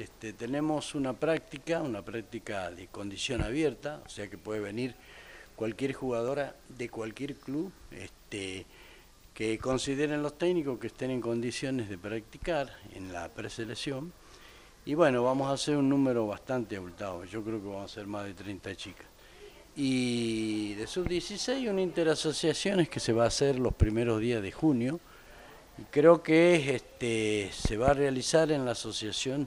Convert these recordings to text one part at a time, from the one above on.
Este, tenemos una práctica, una práctica de condición abierta, o sea que puede venir cualquier jugadora de cualquier club este, que consideren los técnicos que estén en condiciones de practicar en la preselección. Y bueno, vamos a hacer un número bastante abultado, yo creo que vamos a ser más de 30 chicas. Y de sub-16 una interasociaciones que se va a hacer los primeros días de junio. Y creo que este, se va a realizar en la asociación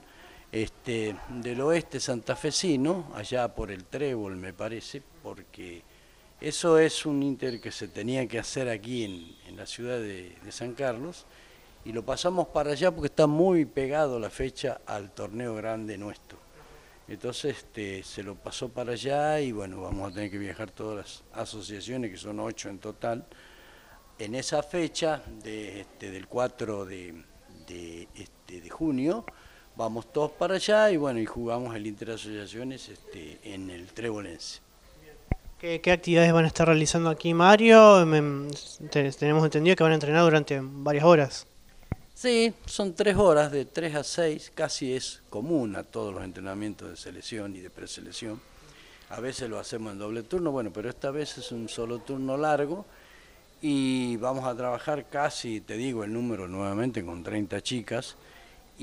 este, del oeste santafesino, allá por el Trébol me parece, porque eso es un inter que se tenía que hacer aquí en, la ciudad de, San Carlos y lo pasamos para allá porque está muy pegado la fecha al torneo grande nuestro. Entonces este, se lo pasó para allá y bueno, vamos a tener que viajar todas las asociaciones, que son ocho en total, en esa fecha de, este, del 4 de, de, este, de junio vamos todos para allá y bueno, y jugamos el Interasociaciones este, en el Trebolense. ¿Qué, ¿Qué, actividades van a estar realizando aquí, Mario? tenemos entendido que van a entrenar durante varias horas. Sí, son tres horas, de tres a seis, casi es común a todos los entrenamientos de selección y de preselección. A veces lo hacemos en doble turno, bueno, pero esta vez es un solo turno largo y vamos a trabajar casi, te digo el número nuevamente, con 30 chicas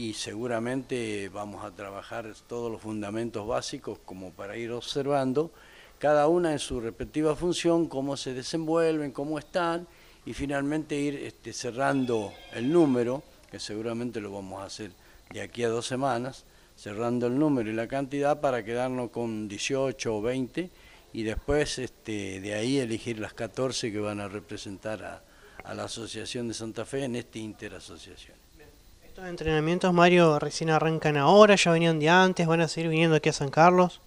y seguramente vamos a trabajar todos los fundamentos básicos como para ir observando cada una en su respectiva función, cómo se desenvuelven, cómo están y finalmente ir este, cerrando el número, que seguramente lo vamos a hacer de aquí a dos semanas, cerrando el número y la cantidad para quedarnos con 18 o 20 y después este, de ahí elegir las 14 que van a representar a, a la Asociación de Santa Fe en esta interasociación. Estos entrenamientos, Mario, recién arrancan ahora, ya venían de antes, van a seguir viniendo aquí a San Carlos.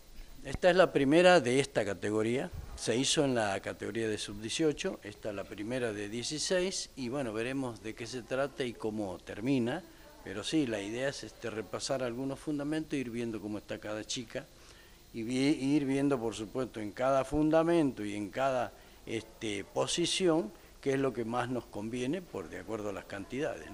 Esta es la primera de esta categoría, se hizo en la categoría de sub-18, esta es la primera de 16 y bueno, veremos de qué se trata y cómo termina, pero sí, la idea es este, repasar algunos fundamentos, ir viendo cómo está cada chica y ir viendo, por supuesto, en cada fundamento y en cada este, posición qué es lo que más nos conviene por de acuerdo a las cantidades.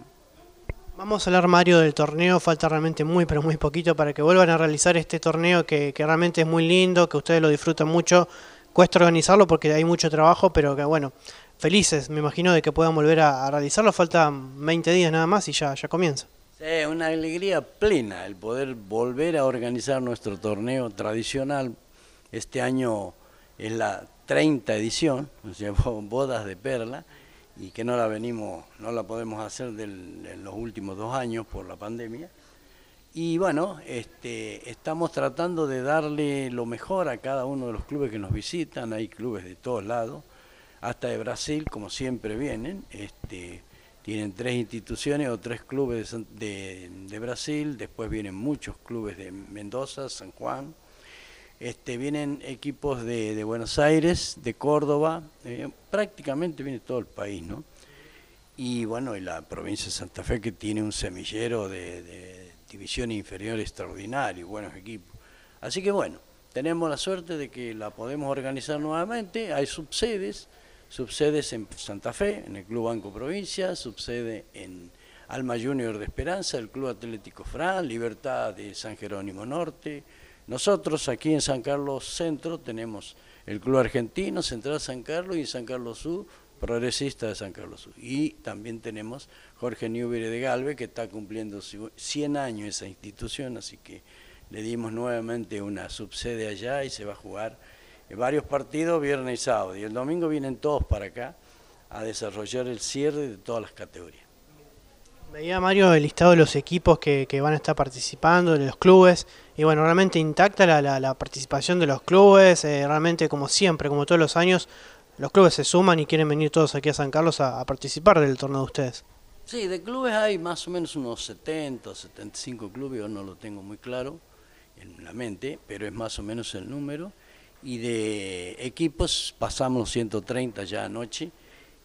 Vamos a hablar, Mario, del torneo. Falta realmente muy, pero muy poquito para que vuelvan a realizar este torneo que, realmente es muy lindo, que ustedes lo disfrutan mucho. Cuesta organizarlo porque hay mucho trabajo, pero que bueno, felices, me imagino, de que puedan volver a, realizarlo. Faltan 20 días nada más y ya, ya comienza. Sí, una alegría plena el poder volver a organizar nuestro torneo tradicional. Este año es la 30 edición, se llamó Bodas de Perla y que no la venimos, no la podemos hacer en los últimos dos años por la pandemia. Y bueno, este, estamos tratando de darle lo mejor a cada uno de los clubes que nos visitan, hay clubes de todos lados, hasta de Brasil, como siempre vienen, este, tienen tres instituciones o tres clubes de, de Brasil, después vienen muchos clubes de Mendoza, San Juan, este, vienen equipos de, Buenos Aires, de Córdoba, eh, prácticamente viene todo el país, ¿no? Y bueno, y la provincia de Santa Fe que tiene un semillero de, división inferior extraordinario, buenos equipos. Así que bueno, tenemos la suerte de que la podemos organizar nuevamente, hay subsedes, subsedes en Santa Fe, en el Club Banco Provincia, subsede en Alma Junior de Esperanza, el Club Atlético Fran, Libertad de San Jerónimo Norte, nosotros aquí en San Carlos Centro tenemos el Club Argentino, Central San Carlos y San Carlos Sur, Progresista de San Carlos Sur. Y también tenemos Jorge Newbery de Galve, que está cumpliendo 100 años esa institución, así que le dimos nuevamente una subsede allá y se va a jugar varios partidos viernes y sábado. Y el domingo vienen todos para acá a desarrollar el cierre de todas las categorías. Veía Mario el listado de los equipos que, van a estar participando, de los clubes, y bueno, realmente intacta la, participación de los clubes, eh, realmente como siempre, como todos los años, los clubes se suman y quieren venir todos aquí a San Carlos a, participar del torneo de ustedes. Sí, de clubes hay más o menos unos 70 o 75 clubes, yo no lo tengo muy claro en la mente, pero es más o menos el número, y de equipos pasamos los 130 ya anoche,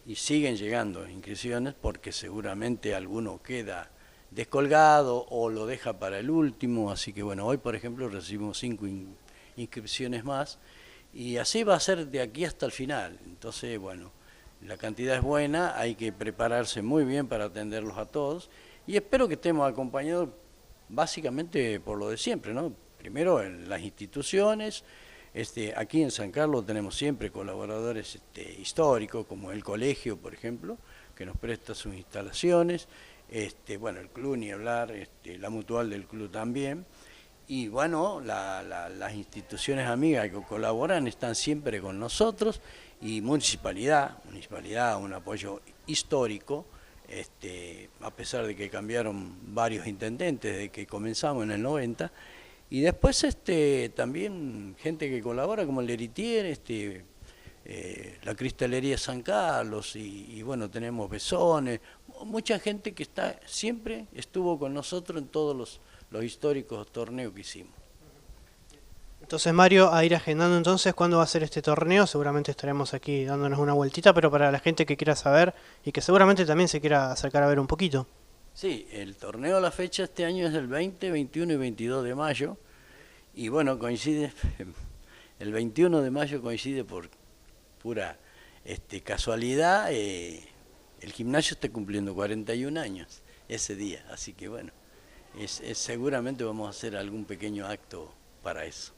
y siguen llegando inscripciones porque seguramente alguno queda descolgado o lo deja para el último, así que bueno, hoy por ejemplo recibimos cinco inscripciones más y así va a ser de aquí hasta el final, entonces bueno, la cantidad es buena, hay que prepararse muy bien para atenderlos a todos y espero que estemos acompañados básicamente por lo de siempre, ¿no? Primero en las instituciones, este, aquí en San Carlos tenemos siempre colaboradores este, históricos, como el colegio, por ejemplo, que nos presta sus instalaciones, este, bueno, el club ni hablar, la mutual del club también, y bueno, las instituciones amigas que colaboran están siempre con nosotros, y municipalidad, municipalidad, un apoyo histórico, a pesar de que cambiaron varios intendentes desde que comenzamos en el 90, y después este, también gente que colabora como el Leritier, este, eh, la Cristalería San Carlos, y, bueno, tenemos Besones, mucha gente que está siempre estuvo con nosotros en todos los, los históricos torneos que hicimos. Entonces Mario, a ir agendando entonces cuándo va a ser este torneo, seguramente estaremos aquí dándonos una vueltita, pero para la gente que quiera saber y que seguramente también se quiera acercar a ver un poquito. Sí, el torneo, la fecha este año es el 20, 21 y 22 de mayo, y bueno, coincide, el 21 de mayo coincide por pura este, casualidad, eh, el gimnasio está cumpliendo 41 años ese día, así que bueno, es, seguramente vamos a hacer algún pequeño acto para eso.